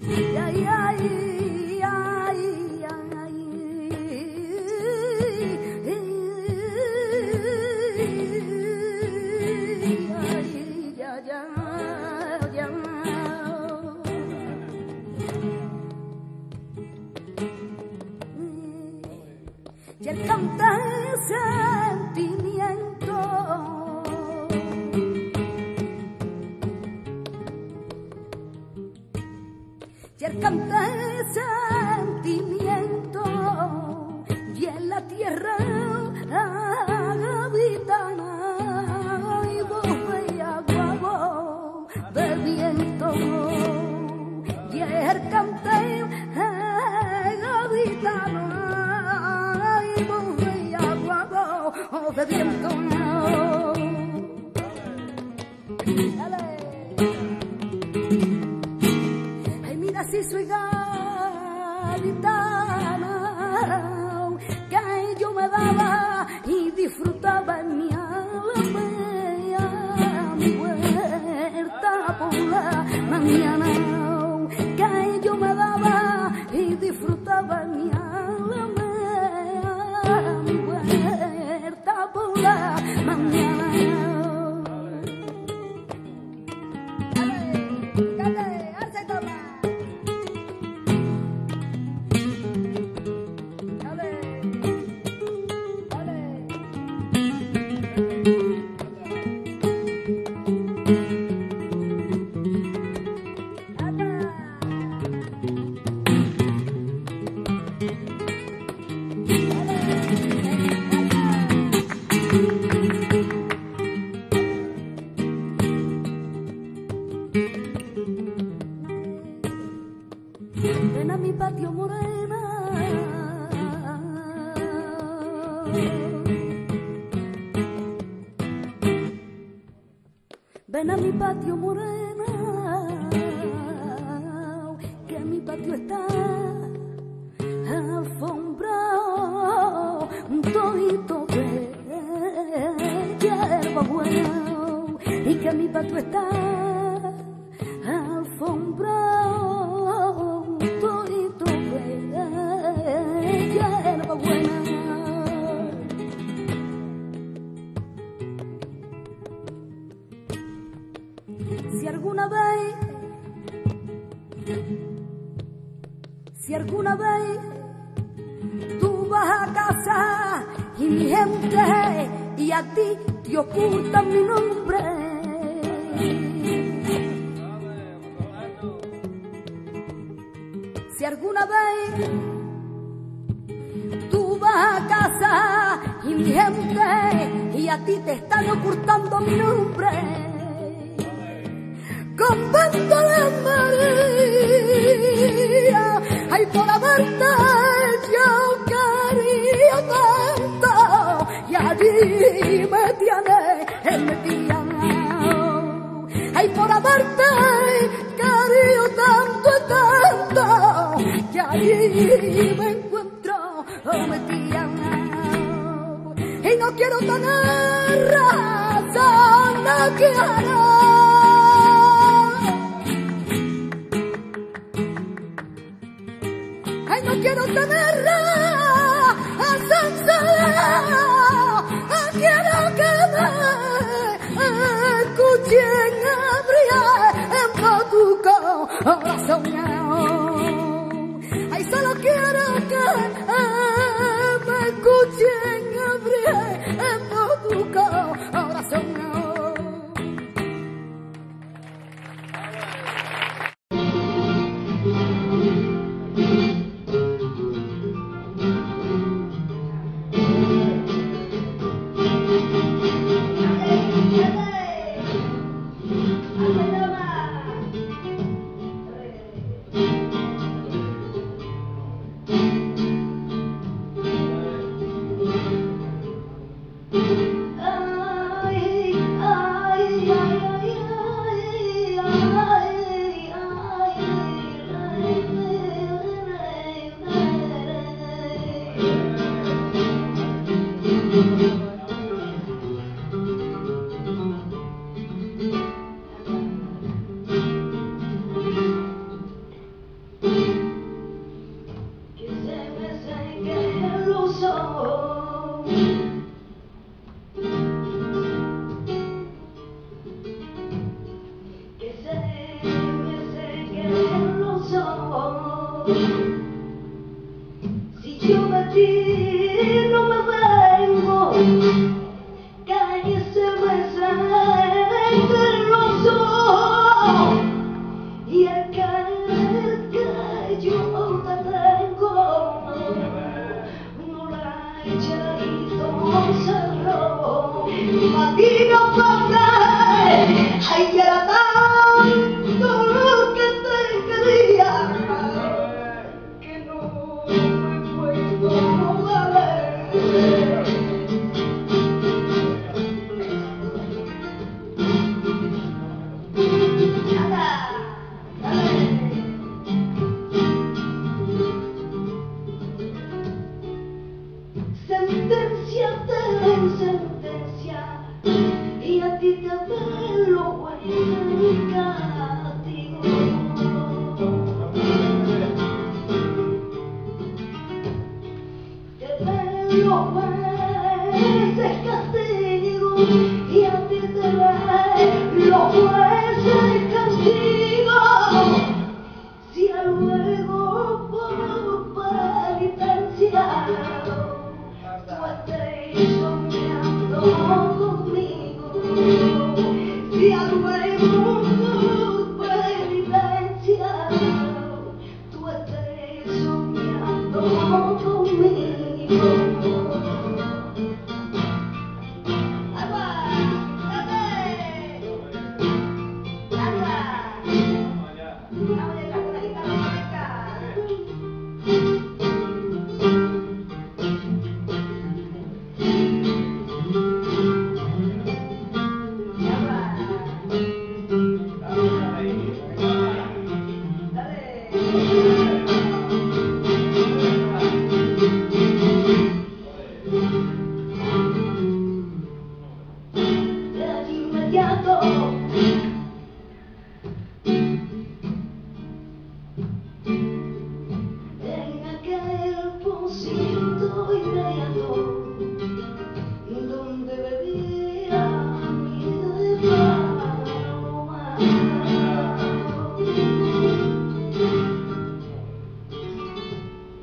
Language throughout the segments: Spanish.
E aí, aí? y me encuentro metida. Y no quiero tener razón, no quiero. no quiero tener razón sola, quiero que me escuchen abrir en tu corazón.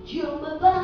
Jumba